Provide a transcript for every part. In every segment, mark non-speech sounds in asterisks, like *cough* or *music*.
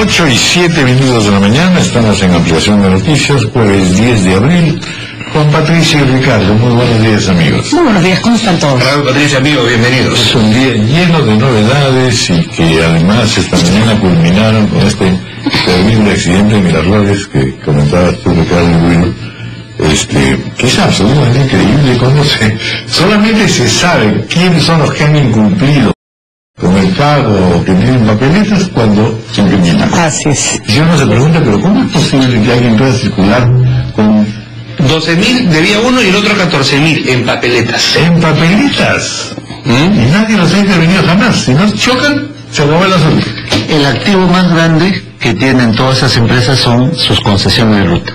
8 y 7 minutos de la mañana, estamos en ampliación de noticias, jueves 10 de abril, con Patricia y Ricardo. Muy buenos días, amigos. Muy buenos días, ¿cómo están todos? Hola, Patricia, amigo, bienvenidos. Es un día lleno de novedades y que además esta mañana culminaron con este terrible accidente de Miraflores que comentabas tú, Ricardo este, que es absolutamente increíble cómo se, solamente se sabe quiénes son los que han incumplido con el pago o que tienen papeletas cuando se incriminan. Así es. Y uno se pregunta, pero ¿cómo es posible que alguien pueda circular con 12.000 debía uno y el otro 14.000 en papeletas. en papeletas? ¿Mm? Y nadie los ha intervenido jamás. Si no chocan, se acabó el asunto. El activo más grande que tienen todas esas empresas son sus concesiones de ruta.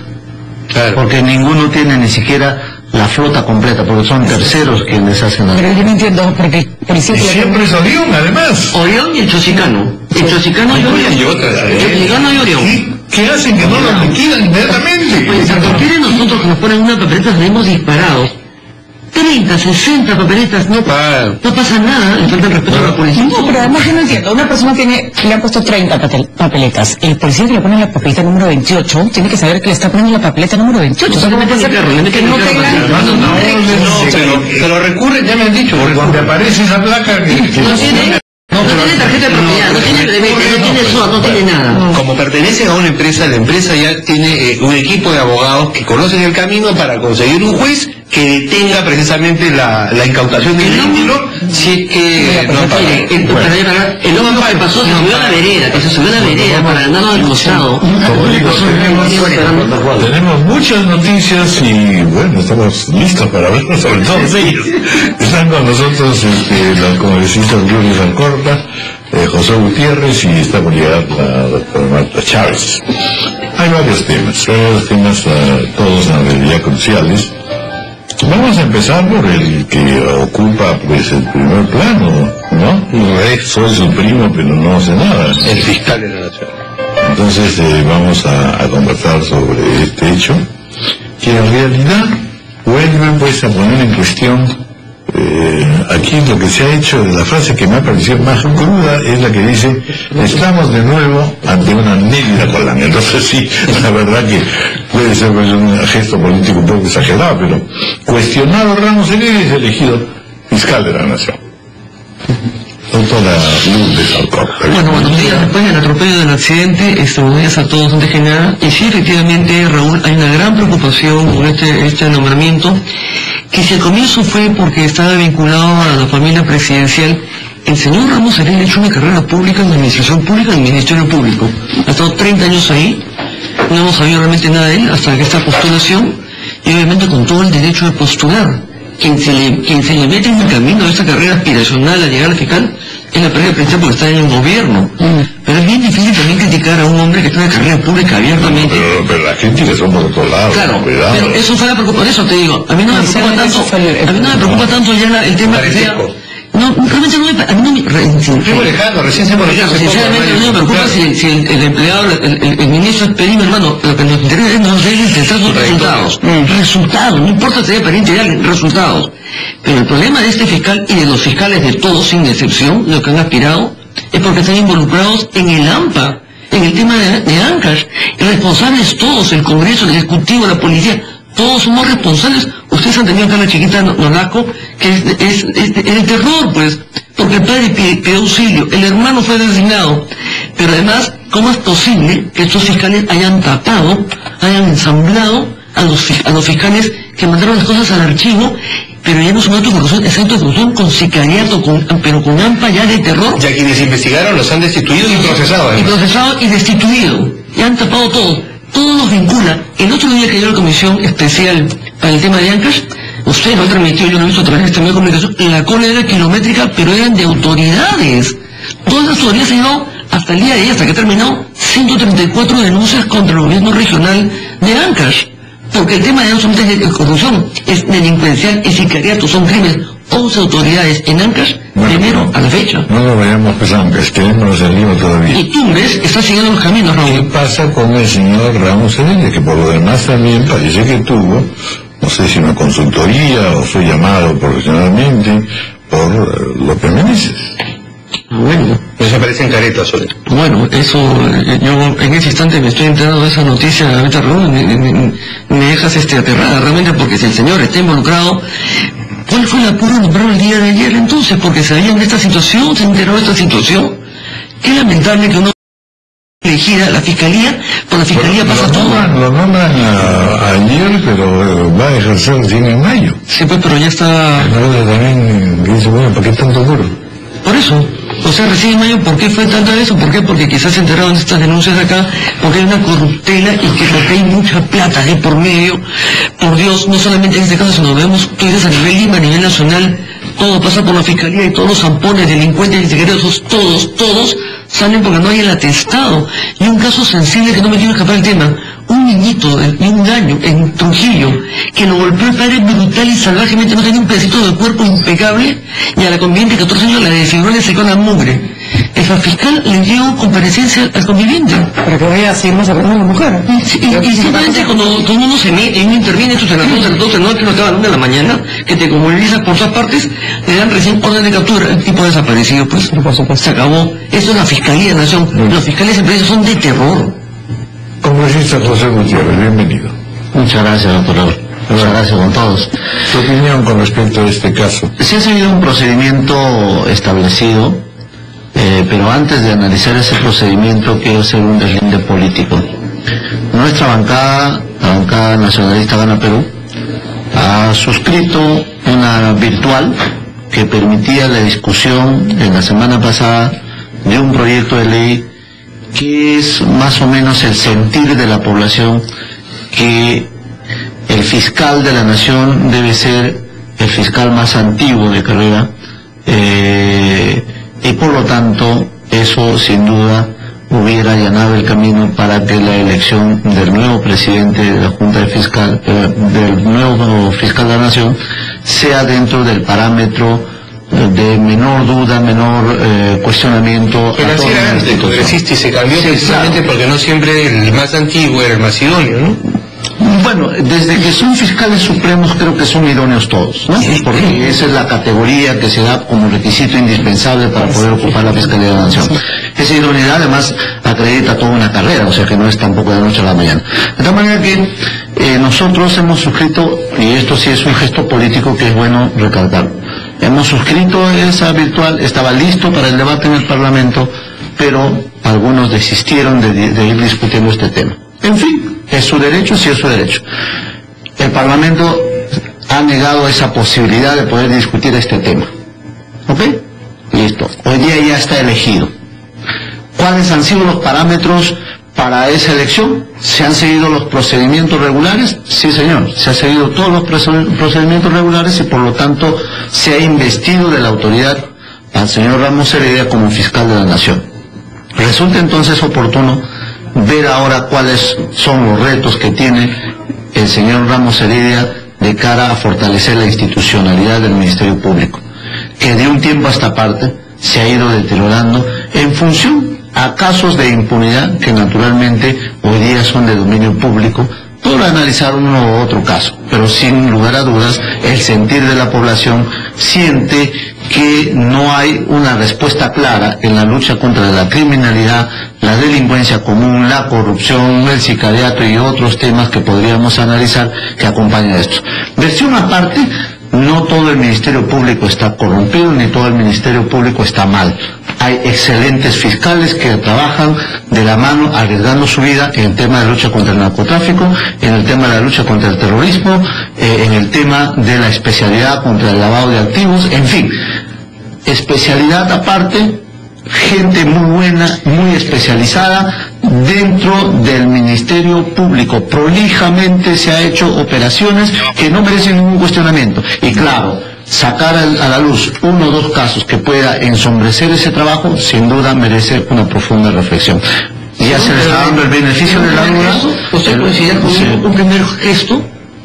Claro. Porque ninguno tiene ni siquiera la flota completa, porque son terceros quienes hacen la Pero yo no entiendo, porque policía Y que siempre es Orión, además. Orión y el Chosicano. El Chosicano y Orión. Y otra, ¿eh? Y Orión. ¿Qué, hacen que no los liquidan inmediatamente? Pues a partir de nosotros que nos ponen una papeleta salimos disparados. 30, 60 papeletas, no, Claro. no pasa nada, le falta el respeto a la policía. No, pero además yo no entiendo. Una persona tiene, le han puesto 30 patel- papeletas. El policía que le pone la papeleta número 28 tiene que saber que le está poniendo la papeleta número 28. O sea, Le ¿cómo meten puede el ser carro, le que meten no no, No, no, pero, recurren, ya me han dicho. Porque donde aparece esa placa que, No tiene, no tiene tarjeta de propiedad, no tiene brevete, no tiene SOA, no tiene nada. Como pertenecen a una empresa, la empresa ya tiene eh, un equipo de abogados que conocen el camino para conseguir un juez que detenga precisamente la, la incautación del vehículo si es que no paga. Mire, el, para- el hombre que pasó se subió a la vereda, que se subió a la vereda para ganarlo al costado. Tenemos, muchas noticias y bueno, estamos listos para hablar sobre todos ellos. Están con nosotros este, la congresista Gloria Sancorta, eh, José Gutiérrez y está por llegar la doctora Marta Chávez. Hay varios temas, varios temas, todos en realidad cruciales. Vamos a empezar por el que ocupa pues el primer plano, ¿no? Soy su primo, pero no hace nada. El fiscal de la nación. Entonces eh, vamos a, a conversar sobre este hecho, que en realidad vuelve pues a poner en cuestión eh, aquí lo que se ha hecho, la frase que me ha parecido más cruda es la que dice, estamos de nuevo ante una negra colonia. Entonces sí, la verdad que puede ser pues, un gesto político un poco exagerado, pero cuestionado Ramos Heredia es elegido fiscal de la nación. Bueno, buenos días. Después del atropello del accidente, buenos días a todos antes que nada. Y sí, efectivamente, Raúl, hay una gran preocupación con este, este nombramiento, que si al comienzo fue porque estaba vinculado a la familia presidencial, el señor Ramos Heredia ha hecho una carrera pública en la administración pública, en el Ministerio Público. Ha estado 30 años ahí, no hemos sabido realmente nada de él hasta que esta postulación, y obviamente con todo el derecho de postular. Quien se le, quien se le mete en el camino de esta carrera aspiracional a llegar al fiscal es la pareja principal porque está en el gobierno. Pero es bien difícil también criticar a un hombre que está en la carrera pública abiertamente. Pero, pero la crítica son por otro lado. Claro, cuidado. pero eso fue la preocupación, eso te digo. A mí no me preocupa tanto, a mí no me preocupa tanto ya la- el tema que sea... No, realmente no me, a mí no me, Primo lejano, recién se Oiga, sinceramente a mí no me preocupa si, si el, el empleado, el, el- el ministro es primo hermano, lo que nos interesa es nos sus resultados. Resultados, no importa si de alguien, resultados. Pero el problema de este fiscal y de los fiscales de todos, sin excepción, lo que han aspirado, es porque están involucrados en el AMPA, en el tema de, de responsables todos, el Congreso, el Ejecutivo, la Policía, todos somos responsables. Ustedes han tenido a la chiquita No- Nolasco, es, es, es, terror, pues, porque el padre pide, pide auxilio, el hermano fue designado. Pero además, ¿cómo es posible que estos fiscales hayan tapado, hayan ensamblado a los, a los fiscales que mandaron las cosas al archivo, pero ya no son actos de corrupción, es acto de corrupción con sicariato, con, pero con AMPA ya de terror? Ya quienes investigaron los han destituido y procesado. y procesado y destituido. Ya han tapado todo. Todo nos vincula. El otro día que dio la comisión especial para el tema de Ancash, usted lo ha transmitido, yo lo he visto a través de este medio de comunicación, la cola era kilométrica, pero eran de autoridades. Todas las autoridades han llegado hasta el día de hoy, hasta que terminó, 134 denuncias contra el gobierno regional de Ancash. Porque el tema de no solamente es de corrupción, es delincuencial, es sicariato, son crímenes. 11 autoridades en Ancash, Bueno, no. a la fecha. No lo vayamos pesando, que quedémonos en Lima todavía. Y Tumbes está siguiendo los caminos, ¿Qué Raúl. pasa con el señor Ramos Heredia, que por lo demás también parece que tuvo, no sé si una consultoría o fue llamado profesionalmente por eh, López Meneses? Bueno, Desaparecen caretas, sobre. bueno, eso, eh, yo en ese instante me estoy enterando de esa noticia, ahorita Raúl, me, me- me dejas este, aterrada realmente porque si el señor está involucrado, ¿cuál fue el apuro de nombrarlo el día de ayer entonces? Porque sabían de esta situación, se enteró de esta situación. Qué lamentable que uno elegida la fiscalía, por la fiscalía pasa lo todo. nombran, lo nombran a- ayer, pero eh, va a ejercer recién en mayo. Sí, pues, pero ya está Entonces también dice, bueno, ¿para qué tanto duro? Por eso, o sea, recién mayo, ¿por qué fue tanta eso? ¿Por qué? Porque quizás se enteraron de estas denuncias de acá, porque hay una corruptela y que porque hay mucha plata de por medio. Por Dios, no solamente en este caso, sino vemos, tú dices a nivel Lima, a nivel nacional, todo pasa por la fiscalía y todos los zampones, delincuentes secretos, todos, todos salen porque no hay el atestado. Y un caso sensible que no me quiero escapar del tema, un niñito de un año en Trujillo, que lo golpeó el padre brutal y salvajemente, no tenía un pedacito de cuerpo impecable, y a la conviviente de 14 años la desfiguró y le secó la mugre. El fiscal le dio comparecencia al conviviente. Para que vaya a seguir más hablando de la mujer. Sí, Y, y simplemente cuando todo uno se mete y uno interviene, esto a las 12, a las 12 no es que no acaba a la 1 de la mañana, que te movilizas por todas partes, le dan recién orden de captura, el tipo desaparecido, pues, por supuesto. se acabó. Esto es la Fiscalía de Nación. Los fiscales en países son de terror. Congresista José Gutiérrez, bienvenido. Muchas gracias, doctor. Muchas gracias con todos. Tu opinión con respecto a este caso. Sí ha seguido un procedimiento establecido, eh, pero antes de analizar ese procedimiento quiero hacer un deslinde político. Nuestra bancada, la bancada nacionalista Gana Perú, ha suscrito una virtual que permitía la discusión en la semana pasada de un proyecto de ley que es más o menos el sentir de la población que el fiscal de la nación debe ser el fiscal más antiguo de carrera eh, y por lo tanto eso sin duda hubiera allanado el camino para que la elección del nuevo presidente de la Junta de Fiscal, eh, del nuevo fiscal de la nación, sea dentro del parámetro de menor duda, menor eh, cuestionamiento. Pero así era antes, congresista, y se cambió Sí, precisamente claro. porque no siempre el más antiguo era el más idóneo, ¿no? Bueno, desde que son fiscales supremos creo que son idóneos todos, ¿no? Porque esa es la categoría que se da como requisito indispensable para poder ocupar la Fiscalía de la Nación. Esa idoneidad además acredita toda una carrera, o sea que no es tampoco de noche a la mañana. De tal manera que eh, nosotros hemos suscrito, y esto sí es un gesto político que es bueno recalcar, hemos suscrito esa virtual, estaba listo para el debate en el Parlamento, pero algunos desistieron de, de ir discutiendo este tema. En fin, es su derecho, sí es su derecho. El Parlamento ha negado esa posibilidad de poder discutir este tema. ¿Ok? Listo. Hoy día ya está elegido. ¿Cuáles han sido los parámetros para esa elección? ¿Se han seguido los procedimientos regulares? Sí, señor. Se han seguido todos los proce- procedimientos regulares y por lo tanto se ha investido de la autoridad al señor Ramos Heredia como fiscal de la Nación. Resulta entonces oportuno ver ahora cuáles son los retos que tiene el señor Ramos Heredia de cara a fortalecer la institucionalidad del Ministerio Público, que de un tiempo a esta parte se ha ido deteriorando en función a casos de impunidad que naturalmente hoy día son de dominio público por analizar uno u otro caso, pero sin lugar a dudas el sentir de la población siente que no hay una respuesta clara en la lucha contra la criminalidad, la delincuencia común, la corrupción, el sicariato y otros temas que podríamos analizar que acompañan a esto. Versión aparte, no todo el Ministerio Público está corrompido ni todo el Ministerio Público está mal. Hay excelentes fiscales que trabajan de la mano arriesgando su vida en el tema de lucha contra el narcotráfico, en el tema de la lucha contra el terrorismo, eh, en el tema de la especialidad contra el lavado de activos, en fin, especialidad aparte, gente muy buena, muy especializada dentro del Ministerio Público. Prolijamente se ha hecho operaciones que no merecen ningún cuestionamiento. Y claro, sacar a la luz uno o dos casos que pueda ensombrecer ese trabajo, sin duda merece una profunda reflexión. Ya se le está dando el beneficio de la duda. ¿Usted considera que un primer gesto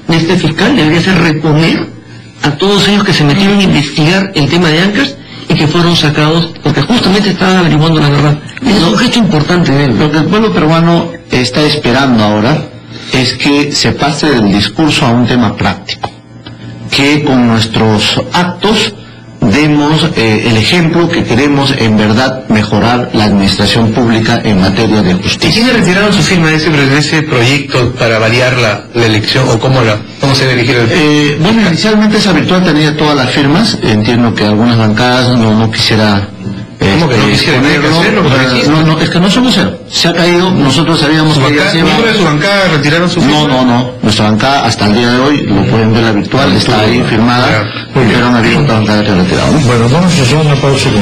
de este fiscal debería ser reponer a todos ellos que se metieron a investigar el tema de Ancas y que fueron sacados porque justamente estaban averiguando la verdad? Es un gesto importante de él. Lo que el pueblo peruano está esperando ahora es que se pase del discurso a un tema práctico, que con nuestros actos demos eh, el ejemplo que queremos en verdad mejorar la administración pública en materia de ¿Y justicia. quién retiraron su firma de ese, de ese proyecto para variar la, la elección o cómo, la, cómo se elegir el Eh, bueno, inicialmente esa virtual tenía todas las firmas. Entiendo que algunas bancadas no, no quisiera. ¿Cómo que no este, hacerlo, no, no, es que no somos cero. Se ha caído, nosotros sabíamos ¿Su que ya bancada, se iba- miembros de su bancada retiraron su firma? No, no, no. Nuestra bancada hasta el día de hoy, lo pueden ver la virtual, está ahí firmada, pero no ha habido otra bancada que retirado. ¿no? Bueno, vamos a hacer una pausa y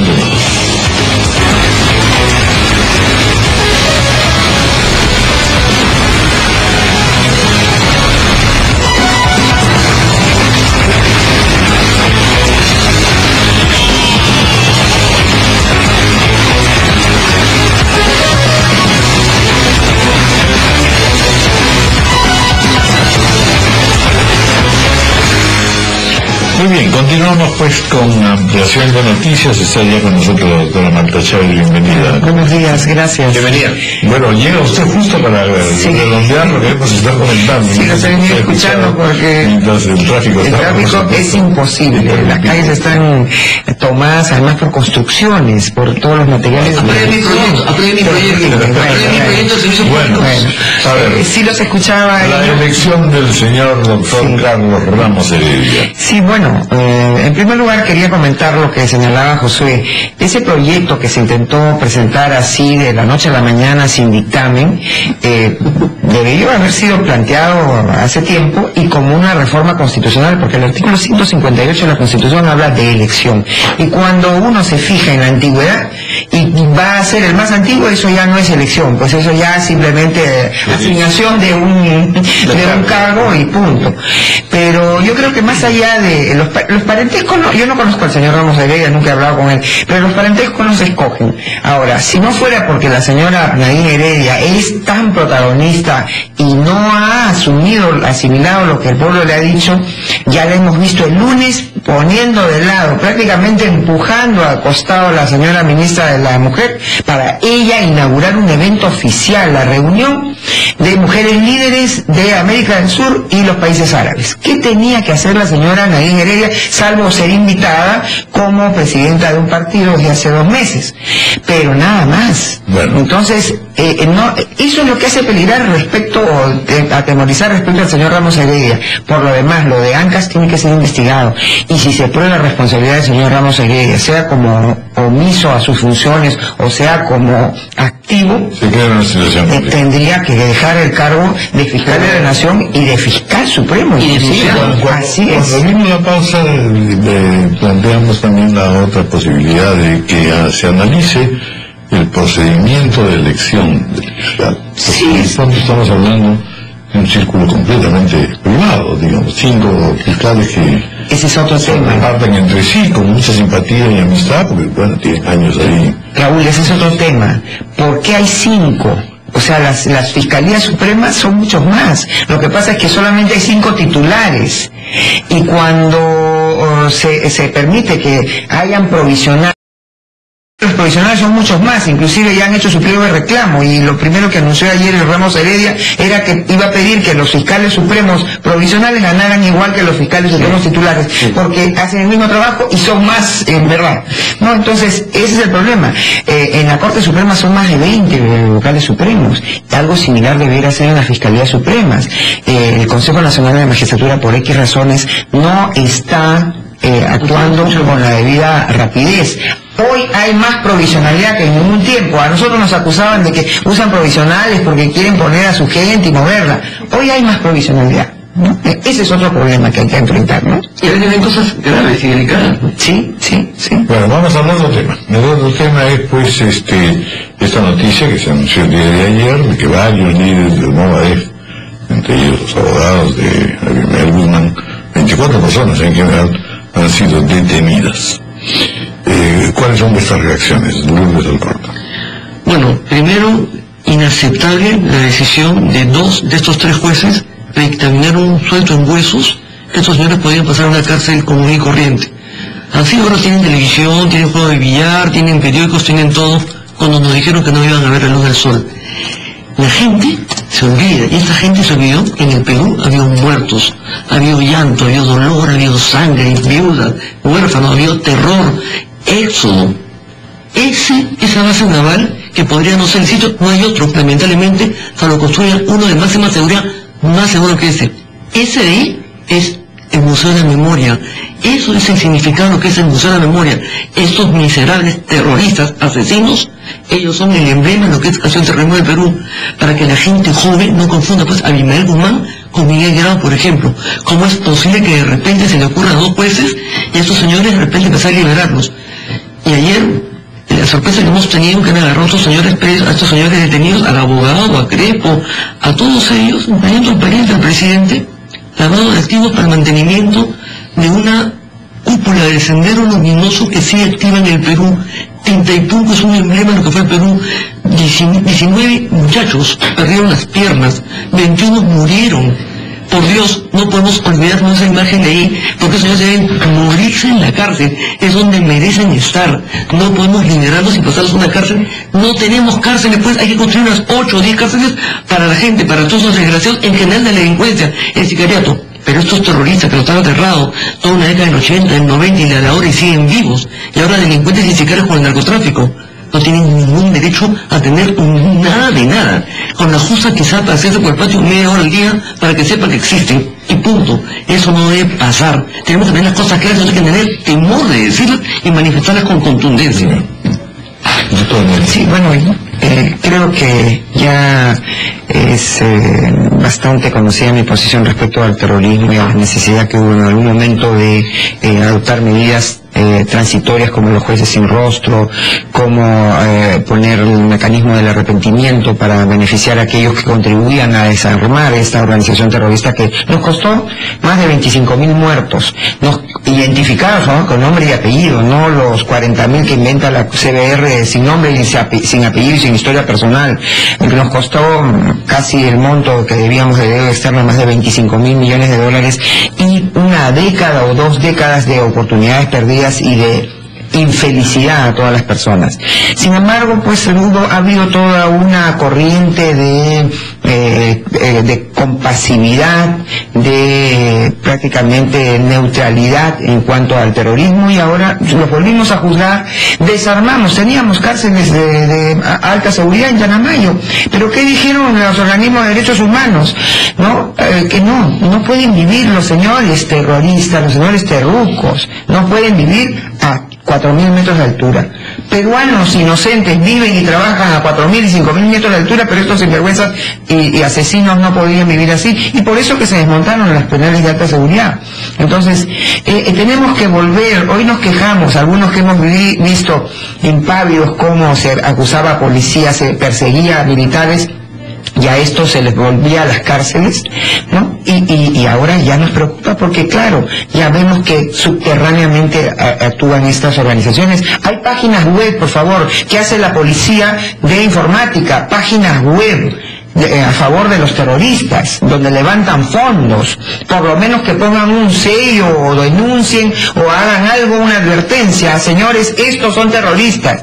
pues con ampliación de noticias. Está ya con nosotros la doctora Marta Chávez, bienvenida. Buenos días, gracias. Bienvenida. Bueno, llega usted justo para Sí. redondear lo que hemos estado comentando. Sí, lo estoy Mientras escuchando porque el tráfico El tráfico es imposible, las calles están tomadas además por construcciones, por todos los materiales. Aprende mi proyecto, aprende mi proyecto, aprende mi proyecto. Bueno, a ver, eh, sí los escuchaba. la yo- elección del señor doctor Sí. Carlos Ramos Heredia. Sí, bueno, eh, en primer lugar quería comentar lo que señalaba Josué. Ese proyecto que se intentó presentar así de la noche a la mañana sin dictamen, eh, debió haber sido planteado hace tiempo y como una reforma constitucional, porque el artículo 158 de la Constitución habla de elección. Y cuando uno se fija en la antigüedad y va a ser el más antiguo, eso ya no es elección, pues eso ya es simplemente asignación de un, de un cargo y punto. Pero yo creo que más allá de los, los parentescos, no- yo no conozco al señor Ramos Heredia, nunca he hablado con él, pero los parentescos no se escogen. Ahora, si no fuera porque la señora Nadine Heredia es tan protagonista y no ha asumido, asimilado lo que el pueblo le ha dicho, ya la hemos visto el lunes poniendo de lado, prácticamente empujando al costado a la señora ministra de la Mujer para ella inaugurar un evento oficial, la reunión de mujeres líderes de América del Sur y los países árabes. ¿Qué tenía que hacer la señora Nadine Heredia, salvo ser invitada como presidenta de un partido desde hace dos meses? Pero nada más. Bueno. Entonces, eh, eh, no, eso es lo que hace peligrar respecto, o atemorizar respecto al señor Ramos Heredia. Por lo demás, lo de ANCAS tiene que ser investigado. Y si se prueba la responsabilidad del señor Ramos Heredia, sea como omiso a sus funciones o sea como activo, Se queda en una situación eh, tendría que dejar el cargo de fiscal de la nación y de fiscal supremo. Y fiscal. Cuando, cuando- Así es. cuando vimos la pausa, eh, eh, planteamos también la otra posibilidad de que ah, se analice el procedimiento de elección del fiscal. Sí. Estamos hablando un círculo completamente privado, digamos, cinco fiscales que Ese es otro se tema. reparten entre sí con mucha simpatía y amistad, porque bueno, tienen años ahí. Raúl, ese es otro tema. ¿Por qué hay cinco? O sea, las, las fiscalías supremas son muchos más. Lo que pasa es que solamente hay cinco titulares. Y cuando oh, se, se permite que hayan provisionales, los provisionales son muchos más, inclusive ya han hecho su pliego de reclamo y lo primero que anunció ayer el Ramos Heredia era que iba a pedir que los fiscales supremos provisionales ganaran igual que los fiscales supremos titulares, porque hacen el mismo trabajo y son más, en verdad. No, entonces, ese es el problema. Eh, en la Corte Suprema son más de 20 vocales supremos. Algo similar debería ser en las Fiscalías Supremas. Eh, el Consejo Nacional de Magistratura, por X razones, no está eh, actuando con la debida rapidez. Hoy hay más provisionalidad que en ningún tiempo. A nosotros nos acusaban de que usan provisionales porque quieren poner a su gente y moverla. Hoy hay más provisionalidad. ¿no? Ese es otro problema que hay que enfrentar, ¿no? Y hay cosas graves y delicadas. Sí, sí, sí. Bueno, vamos a hablar de otro tema. El otro tema es, pues, este, esta noticia que se anunció el día de ayer, de que varios líderes de Movadef, entre ellos los abogados de Abimael Guzmán, 24 personas en general, han sido detenidas. Eh, ¿Cuáles son vuestras reacciones, Lourdes Alcorta? Bueno, primero, inaceptable la decisión de dos de estos tres jueces de dictaminar un suelto en huesos que estos señores podían pasar a una cárcel común y corriente. Así ahora tienen televisión, tienen juego de billar, tienen periódicos, tienen todo, cuando nos dijeron que no iban a ver la luz del sol. La gente se olvida. Y esta gente se olvidó en el Perú había muertos, había llanto, había dolor, había sangre, viudas, huérfanos, había terror, éxodo. Ese, esa base naval, que podría no ser el sitio, no hay otro, lamentablemente, salvo construyan uno de máxima seguridad, más seguro que ese. Ese de ahí es el Museo de la Memoria. Eso es el significado de lo que es el Museo de la Memoria. Estos miserables terroristas, asesinos, ellos son el emblema de lo que es Acción Terrorismo del Perú, para que la gente joven no confunda pues a Abimael Guzmán con Miguel Grau, por ejemplo. ¿Cómo es posible que de repente se le ocurra a dos jueces y a estos señores de repente empezar a liberarlos? Y ayer, la sorpresa que hemos tenido que han agarrado a estos señores presos, a estos señores detenidos, al abogado, a Crepo, a todos ellos, incluyendo al pariente del presidente, lavado de activos para el mantenimiento de una cúpula del sendero luminoso que sigue activa en el Perú. Tintaipunco es un emblema de lo que fue el Perú. 19 muchachos perdieron las piernas, 21 murieron. Por Dios, no podemos olvidarnos esa imagen de ahí, porque esos señores deben morirse en la cárcel, es donde merecen estar. No podemos liberarlos y pasarlos a una cárcel. No tenemos cárceles, pues hay que construir unas 8 o 10 cárceles para la gente, para todos los desgraciados, en general de la delincuencia, el sicariato. Pero estos terroristas que los han aterrado toda una década del 80, del 90 y la de ahora y siguen vivos, y ahora delincuentes y sicarios con el narcotráfico, no tienen ningún derecho a tener nada de nada. Con la justa quizá para hacerse por el patio media hora al día para que sepa que existen. Y punto. Eso no debe pasar. Tenemos que tener las cosas claras, hay que tener temor de decirlas y manifestarlas con contundencia. Sí, bueno, eh, creo que ya es eh, bastante conocida mi posición respecto al terrorismo y a la necesidad que hubo en algún momento de eh, adoptar medidas eh, transitorias como los jueces sin rostro, como eh, poner el mecanismo del arrepentimiento para beneficiar a aquellos que contribuían a desarmar esta organización terrorista que nos costó más de 25 mil muertos, nos identificados con nombre y apellido, no los 40 mil que inventa la CBR sin nombre y sin apellido y sin historia personal, que nos costó mm, casi el monto que debíamos de deuda externa, más de 25 mil millones de dólares, y una década o dos décadas de oportunidades perdidas y de infelicidad a todas las personas. Sin embargo, pues ha habido toda una corriente de, eh, eh, de compasividad, de prácticamente neutralidad en cuanto al terrorismo y ahora lo volvimos a juzgar, desarmamos, teníamos cárceles de, de alta seguridad en Yanamayo, pero ¿qué dijeron los organismos de derechos humanos? ¿No? Eh, que no, no pueden vivir los señores terroristas, los señores terrucos, no pueden vivir a 4.000 metros de altura. Peruanos inocentes viven y trabajan a 4.000 y 5.000 metros de altura, pero estos sinvergüenzas y, y, asesinos no podían vivir así. Y por eso que se desmontaron las penales de alta seguridad. Entonces, eh, tenemos que volver, hoy nos quejamos, algunos que hemos vi, visto impávidos cómo se acusaba a policías, se perseguía a militares, y a esto se les volvía a las cárceles, ¿no? Y, y, y, ahora ya nos preocupa porque, claro, ya vemos que subterráneamente actúan estas organizaciones. Hay páginas web, por favor, que hace la policía de informática, páginas web de, a favor de los terroristas, donde levantan fondos, por lo menos que pongan un sello o denuncien o hagan algo, una advertencia, señores, estos son terroristas.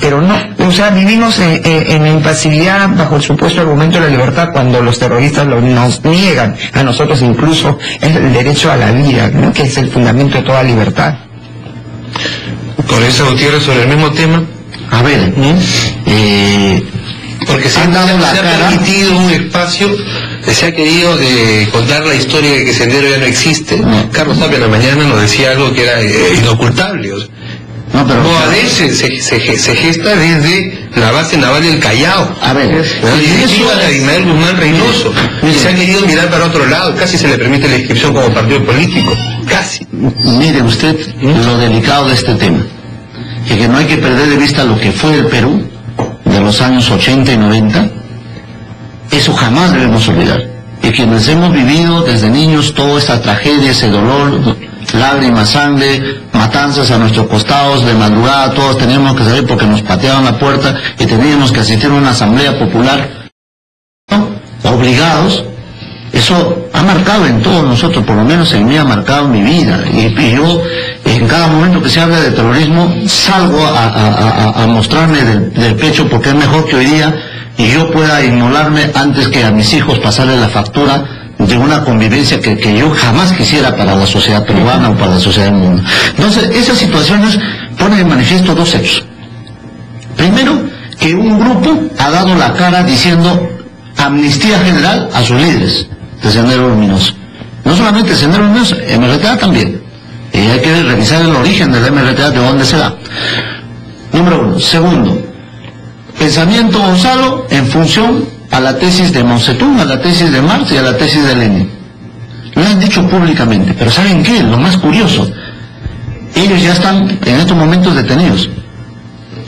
Pero no, o sea, vivimos en, en, en impasividad bajo el supuesto argumento de la libertad cuando los terroristas lo, nos niegan a nosotros incluso el derecho a la vida, ¿no? que es el fundamento de toda libertad. Con eso, Gutiérrez, sobre el mismo tema. A ver, ¿Mm? eh, porque se, dado se, la se cara. ha permitido un espacio, se ha querido eh, contar la historia de que Sendero ya no existe. No. Carlos Tapia en la mañana nos decía algo que era eh, inocultable. o sea. no, pero Boadés se, se, se, se gesta desde la base naval del Callao. a ver, La y eso es- Abimael Guzmán Reynoso. Mire. Y se ha querido mirar para otro lado, casi se le permite la inscripción como partido político. Casi. Mire usted lo delicado de este tema, y que no hay que perder de vista lo que fue el Perú de los años 80 y 90, eso jamás debemos olvidar. Y quienes hemos vivido desde niños toda esta tragedia, ese dolor, lágrimas, sangre, matanzas a nuestros costados, de madrugada todos teníamos que salir porque nos pateaban la puerta y teníamos que asistir a una asamblea popular, obligados, eso ha marcado en todos nosotros, por lo menos en mí ha marcado mi vida. Y, yo, en cada momento que se habla de terrorismo, salgo a, mostrarme del, pecho porque es mejor que hoy día y yo pueda inmolarme antes que a mis hijos pasarle la factura de una convivencia que, yo jamás quisiera para la sociedad peruana o para la sociedad del mundo. Entonces, esas situaciones ponen de manifiesto dos hechos. Primero, que un grupo ha dado la cara diciendo amnistía general a sus líderes de Sendero Luminoso. No solamente Sendero Luminoso, MRTA también. Y hay que revisar el origen del MRTA, de dónde se da. Número uno. Segundo, pensamiento Gonzalo en función a la tesis de Monsetún, a la tesis de Marx y a la tesis de Lenin. Lo han dicho públicamente, pero ¿saben qué? Lo más curioso, ellos ya están en estos momentos detenidos.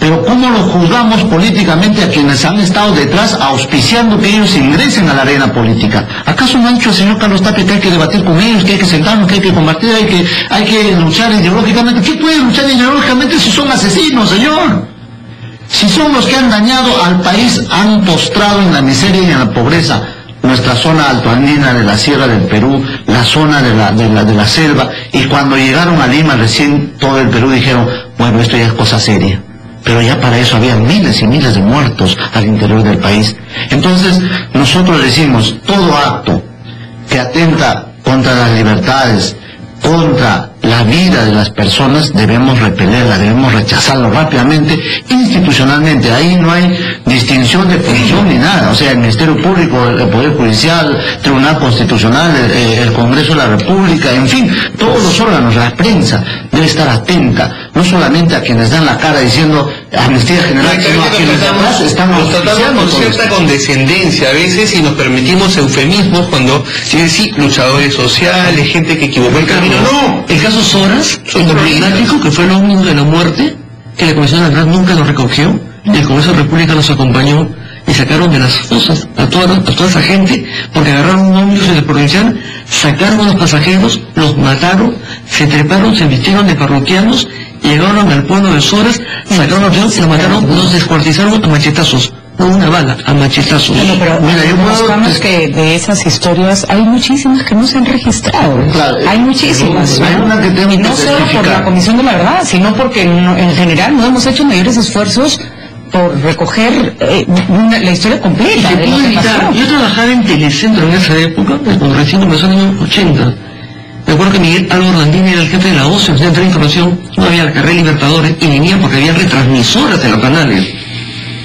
Pero ¿cómo lo juzgamos políticamente a quienes han estado detrás auspiciando que ellos ingresen a la arena política? ¿Acaso no ha dicho el señor Carlos Tapia que hay que debatir con ellos, que hay que sentarnos, que hay que compartir, hay que, hay que luchar ideológicamente? ¿Qué puede luchar ideológicamente si son asesinos, señor? Si son los que han dañado al país, han postrado en la miseria y en la pobreza nuestra zona altoandina de la Sierra del Perú, la zona de la, de la, de la selva, y cuando llegaron a Lima recién todo el Perú dijeron, bueno, esto ya es cosa seria pero ya para eso había miles y miles de muertos al interior del país. Entonces, nosotros decimos, todo acto que atenta contra las libertades, contra la vida de las personas, debemos repelerla, debemos rechazarlo rápidamente, institucionalmente. Ahí no hay distinción de función ni nada. O sea, el Ministerio Público, el Poder Judicial, Tribunal Constitucional, el Congreso de la República, en fin, todos los órganos, la prensa debe estar atenta, no solamente a quienes dan la cara diciendo amnistía general, sino a quienes atrás están nos tratamos con cierta esto. condescendencia a veces y nos permitimos eufemismos cuando, sí, sí, luchadores sociales, gente que equivocó el camino. No, El caso Soras, emblemático, que fue el ómnibus de la muerte, que la Comisión Nacional nunca lo recogió, y el Congreso de la República los acompañó y sacaron de las fosas a toda, a toda esa gente, porque agarraron un ómnibus el provincial, sacaron a los pasajeros, los mataron, se treparon, se vistieron de parroquianos, llegaron al pueblo de Soras, sacaron a los y los mataron, los descuartizaron a machetazos, no una bala, a machetazos. Bueno, pero Mira, yo puedo- que de esas historias hay muchísimas que no se han registrado. Claro. hay muchísimas. Hay ¿no? una que tengo y que no solo por la Comisión de la Verdad, sino porque no- en general no hemos hecho mayores esfuerzos por recoger eh, una- la historia completa de evitar. Yo trabajaba en Telecentro en esa época, cuando recién comenzó en los años 80. Me acuerdo que Miguel Álvaro Landini era el jefe de la OCE, nos entrar información, no había la carrera Libertadores, y venía porque había retransmisoras en los canales.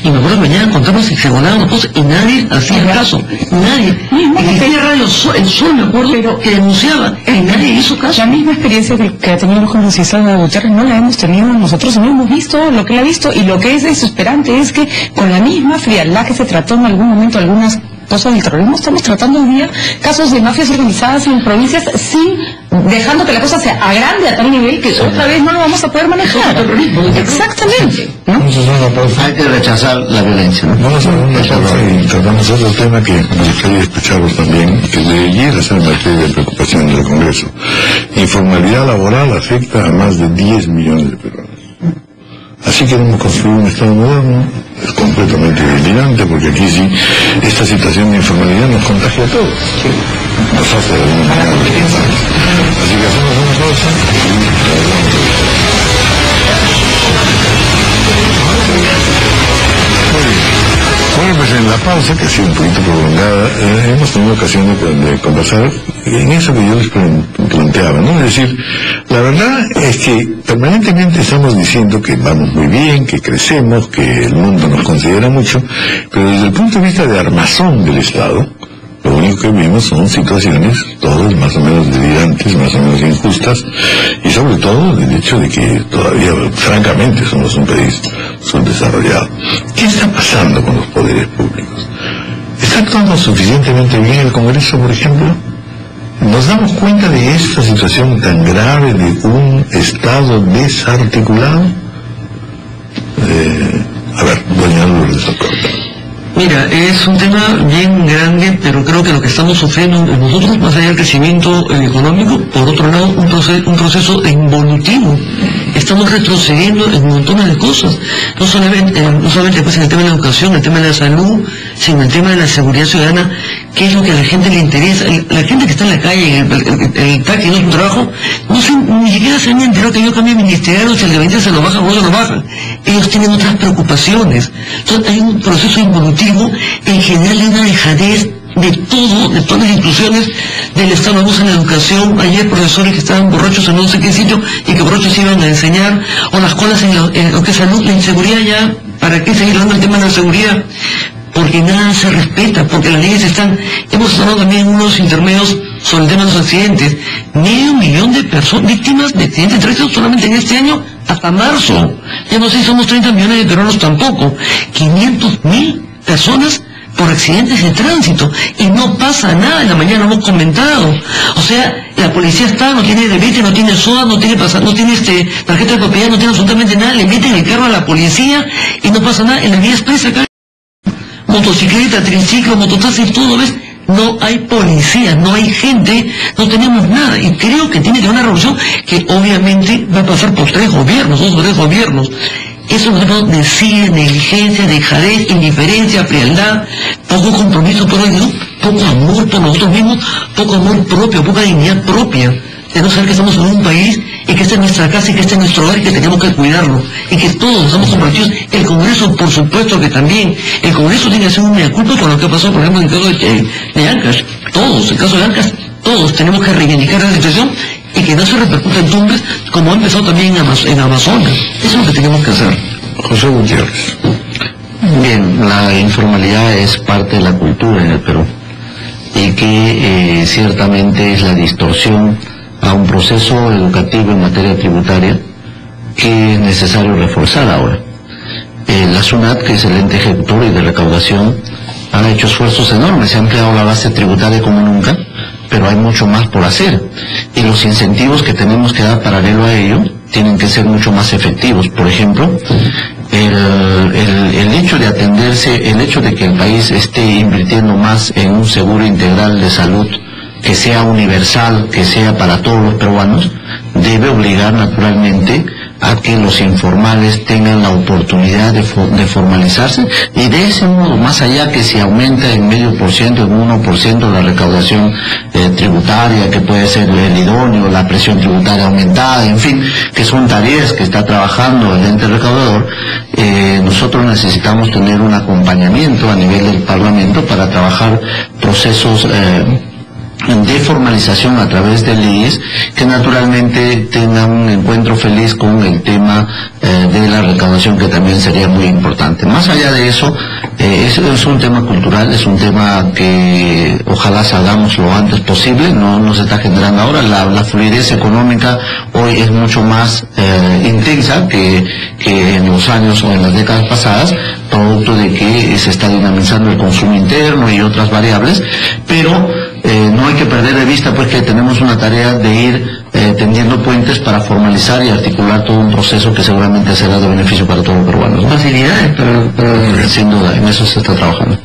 Y me acuerdo que venían a contarnos y se volaban los cosas y nadie hacía caso. Nadie. Existía Radio el Sol, me acuerdo, que denunciaba, y nadie hizo caso. La misma experiencia que, que ha tenido el Jorge Cisada Gutiérrez no la hemos tenido nosotros, no hemos visto lo que él ha visto y lo que es desesperante es que con la misma frialdad que se trató en algún momento algunas cosas del terrorismo, estamos tratando hoy día casos de mafias organizadas en provincias sin dejando que la cosa se agrande a tal nivel que otra vez no lo vamos a poder manejar. Exactamente. ¿no? Una. Hay que rechazar la violencia. ¿no? Vamos a hacer una pausa y tratamos otro tema que me gustaría escucharlos también, que debería ser materia de preocupación del Congreso. Informalidad laboral afecta a más de 10 millones de peruanos. Así queremos construir un Estado moderno, es completamente delirante, porque aquí sí, esta situación de informalidad nos contagia a todos. Nos hace de alguna manera. Así que hacemos una pausa y esto. Bueno, pues en la pausa, que ha sido un poquito prolongada, eh, hemos tenido ocasión de, de conversar en eso que yo les plan- planteaba, ¿no? Es decir, la verdad es que permanentemente estamos diciendo que vamos muy bien, que crecemos, que el mundo nos considera mucho, pero desde el punto de vista de armazón del Estado, lo único que vimos son situaciones todas más o menos delirantes, más o menos injustas, y sobre todo el hecho de que todavía, francamente, somos un país subdesarrollado. ¿Qué está pasando con los poderes públicos? ¿Está actuando suficientemente bien el Congreso, por ejemplo? ¿Nos damos cuenta de esta situación tan grave de un Estado desarticulado? Eh, a ver, doña Lourdes Alcorta. Mira, es un tema bien grande, pero creo que lo que estamos sufriendo nosotros, más allá del crecimiento eh, económico, por otro lado, un, proce- un proceso involutivo. Estamos retrocediendo en montones de cosas, no solamente, eh, no solamente pues, en el tema de la educación, el tema de la salud, sino el tema de la seguridad ciudadana, qué es lo que a la gente le interesa. El- La gente que está en la calle, en el, el, el taxi, en su trabajo, no se, ni siquiera se han enterado que yo cambio ministerial, si el gabinete se lo bajan o no se lo bajan. Ellos tienen otras preocupaciones. Entonces hay un proceso involutivo, en general hay una dejadez de todo, de todas las instituciones del Estado. Vamos en la educación, ayer profesores que estaban borrachos en no sé qué sitio y que borrachos iban a enseñar, o las colas en que salud, la inseguridad ya, ¿para qué seguir hablando del tema de la seguridad? Porque nada se respeta, porque las leyes están, hemos hablado también en unos intermedios sobre el tema de los accidentes, medio millón de personas, víctimas de accidentes solamente en este año hasta marzo. Ya no sé si somos 30 millones de peruanos tampoco. 500 mil personas por accidentes de tránsito y no pasa nada, en la mañana hemos comentado. O sea, la policía está, no tiene debate, no tiene SOA, no tiene pasa, no tiene este tarjeta de propiedad, no tiene absolutamente nada, le meten el carro a la policía y no pasa nada. En la vía expresa acá, motocicleta, triciclo, mototaxi, todo, ¿ves? No hay policía, no hay gente, no tenemos nada. Y creo que tiene que haber una revolución que obviamente va a pasar por tres gobiernos, dos tres gobiernos. Eso es un de sigue, negligencia, dejadez, indiferencia, frialdad, poco compromiso por el poco amor por nosotros mismos, poco amor propio, poca dignidad propia. De no saber que estamos en un país y que esta es nuestra casa y que este es nuestro hogar y que tenemos que cuidarlo. Y que todos estamos comprometidos. El Congreso, por supuesto que también. El Congreso tiene que hacer una culpa con lo que pasó, por ejemplo, en el caso de, de Ancash. Todos, el caso de Ancash, todos tenemos que reivindicar la situación y que no se repercute en Tumbes como ha empezado también en, Amaz en Amazonas. Eso es lo que tenemos que hacer. José Gutiérrez. Bien, la informalidad es parte de la cultura en el Perú y que eh, ciertamente es la distorsión a un proceso educativo en materia tributaria que es necesario reforzar ahora. Eh, la SUNAT, que es el ente ejecutor y de recaudación, ha hecho esfuerzos enormes, se ha ampliado la base tributaria como nunca, pero hay mucho más por hacer. Y los incentivos que tenemos que dar paralelo a ello tienen que ser mucho más efectivos. Por ejemplo, el, el, hecho de atenderse, el hecho de que el país esté invirtiendo más en un seguro integral de salud que sea universal, que sea para todos los peruanos, debe obligar naturalmente a que los informales tengan la oportunidad de, formalizarse y de ese modo, más allá que se aumenta en medio por ciento, en uno por ciento la recaudación eh, tributaria, que puede ser el idóneo, la presión tributaria aumentada, en fin, que son tareas que está trabajando el ente recaudador, eh, nosotros necesitamos tener un acompañamiento a nivel del Parlamento para trabajar procesos eh, de formalización a través del IES que naturalmente tengan un encuentro feliz con el tema eh, de la recaudación que también sería muy importante. Más allá de eso, eh, es, un tema cultural, es un tema que ojalá salgamos lo antes posible, no, no se está generando ahora, la, fluidez económica hoy es mucho más eh, intensa que en los años o en las décadas pasadas, producto de que se está dinamizando el consumo interno y otras variables, pero eh, no hay que perder de vista pues que tenemos una tarea de ir eh, tendiendo puentes para formalizar y articular todo un proceso que seguramente será de beneficio para todos los peruanos. ¿no? Facilidades, pero, pero... sin duda, en eso se está trabajando.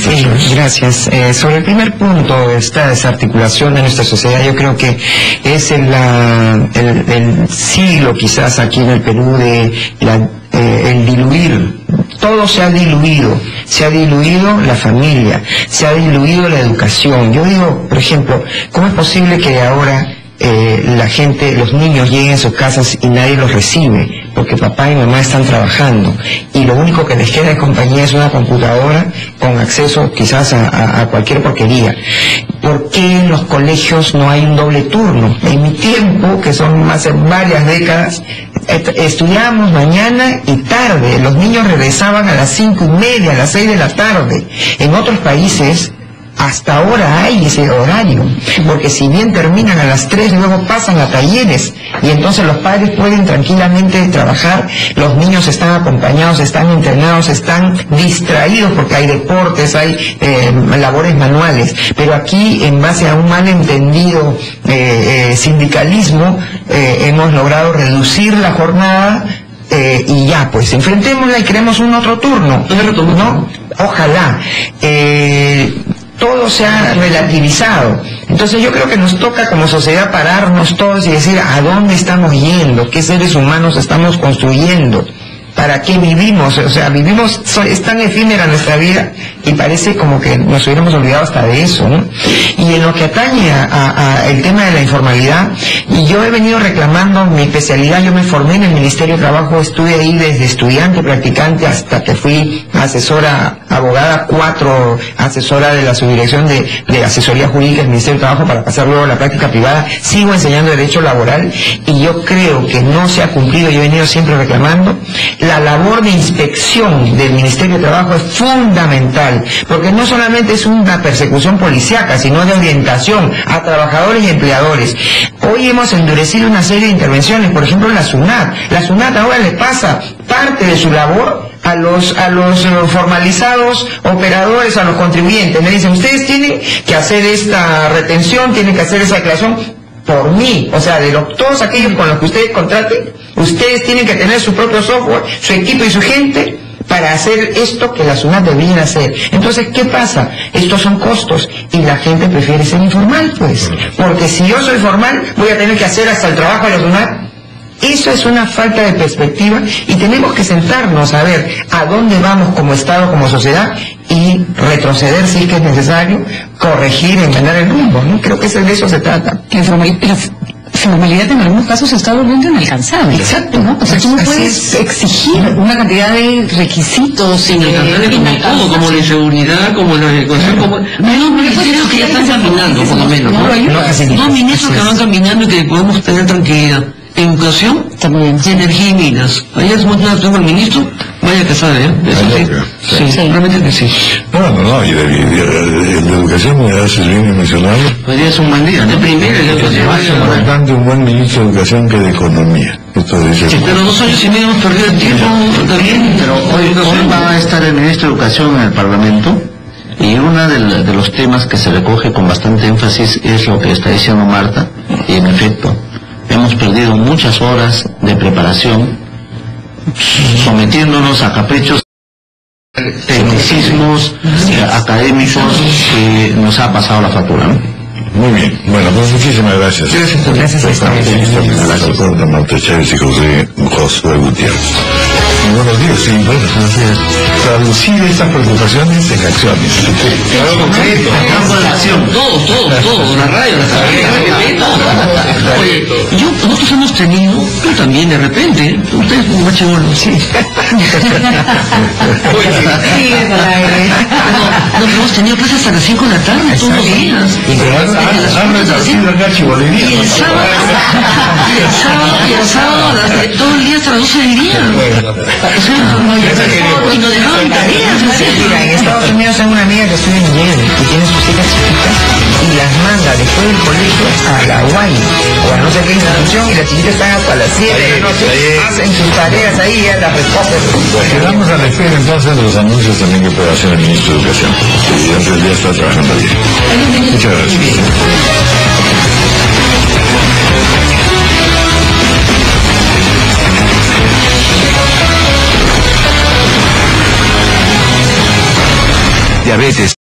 Sí, gracias. Eh, sobre el primer punto, esta desarticulación de nuestra sociedad, yo creo que es el, la, el, el siglo quizás aquí en el Perú de la, eh, el diluir todo se ha diluido, se ha diluido la familia, se ha diluido la educación. Yo digo, por ejemplo, ¿cómo es posible que ahora eh, la gente, los niños lleguen a sus casas y nadie los recibe? Porque papá y mamá están trabajando y lo único que les queda de compañía es una computadora con acceso quizás a, a, cualquier porquería. ¿Por qué en los colegios no hay un doble turno? En mi tiempo, que son hace varias décadas, estudiábamos mañana y tarde. Los niños regresaban a las cinco y media, a las seis de la tarde. En otros países hasta ahora hay ese horario, porque si bien terminan a las 3, luego pasan a talleres y entonces los padres pueden tranquilamente trabajar, los niños están acompañados, están entrenados, están distraídos porque hay deportes, hay eh, labores manuales, pero aquí en base a un malentendido eh, eh, sindicalismo hemos logrado reducir la jornada eh, y ya, pues enfrentémosla y queremos un otro turno, ¿no? Ojalá. Eh, todo se ha relativizado. Entonces yo creo que nos toca como sociedad pararnos todos y decir a dónde estamos yendo, qué seres humanos estamos construyendo, para qué vivimos, o sea, vivimos, es tan efímera nuestra vida y parece como que nos hubiéramos olvidado hasta de eso, ¿no? Y en lo que atañe a, a- a tema de la informalidad, y yo he venido reclamando mi especialidad, yo me formé en el Ministerio de Trabajo, estuve ahí desde estudiante, practicante, hasta que fui asesora, abogada, cuatro, asesora de la subdirección de, de asesoría jurídica del Ministerio de Trabajo para pasar luego a la práctica privada, sigo enseñando derecho laboral, y yo creo que no se ha cumplido, yo he venido siempre reclamando, la labor de inspección del Ministerio de Trabajo es fundamental, porque no solamente es una persecución policiaca, sino de orientación a trabajadores y empleadores. Hoy hemos endurecido una serie de intervenciones, por ejemplo la SUNAT. La SUNAT ahora le pasa parte de su labor a los, a los eh, formalizados operadores, a los contribuyentes. Le dicen, ustedes tienen que hacer esta retención, tienen que hacer esa declaración por mí, o sea, de todos aquellos con los que ustedes contraten, ustedes tienen que tener su propio software, su equipo y su gente para hacer esto que la SUNAT deberían hacer. Entonces, ¿qué pasa? Estos son costos y la gente prefiere ser informal, pues. Porque si yo soy formal, voy a tener que hacer hasta el trabajo de la SUNAT. Eso es una falta de perspectiva y tenemos que sentarnos a ver a dónde vamos como Estado, como sociedad y retroceder si es que es necesario, corregir, enmendar el rumbo. ¿no? Creo que de eso se trata. Formalidad en algunos casos se está volviendo inalcanzable. Exacto. ¿no? O sea, tú no puedes es. exigir una cantidad de requisitos Sin eh, alcanzar como todo, como la inseguridad, como la educación, como... Hay dos ministerios que ya están caminando, por lo menos, No, ministros que van caminando y que podemos tener tranquilidad. Educación, energía y minas. Ayer se una tengo el ministro, vaya que sabe, ¿eh? Sí. Sí, Sí. realmente que sí. No, no, no, y de, de- de- de educación, como ya haces bien de mencionarlo, Hoy día es un buen día, De ¿no? primera, y de es educación. más importante un buen ministro de educación que de economía. Esto dice Sí, pero dos años y medio hemos perdido el tiempo también. Pero hoy, hoy va a estar el ministro de Educación en el Parlamento y uno de los temas que se recoge con bastante énfasis es lo que está diciendo Marta y en efecto hemos perdido muchas horas de preparación *laughs* sometiéndonos a caprichos tecnicismos eh, académicos que nos ha pasado la factura, ¿no? Muy bien, bueno, pues muchísimas gracias. Gracias, gracias, Gracias Chávez y José, Gutiérrez. Muy buenos días, sí, bueno, traducir estas preocupaciones en acciones. Algo concreto. Campo de acción. Todo, todo, todo, la radio, la. Oye, yo, nosotros hemos tenido, tú también de repente, ustedes como chibolos, sí. Sí, no, no, hemos tenido clases hasta las 5 de la tarde, todos los días. Han- acá. Y el sábado, y el sábado, el todo el día hasta las 12 del día. Y nos dejaban tareas, en serio. Mira, en Estados Unidos tengo una amiga que estudia en Yale y tiene sus hijas chiquitas y las manda después del colegio a la Hawaii o a no sé qué institución y las chiquitas están hasta las 7 de la noche, hacen sus tareas ahí y las recogen. Quedamos a la espera entonces de los anuncios también que puede hacer el ministro de Educación, que evidentemente ya está trabajando bien. Muchas gracias. Diabetes.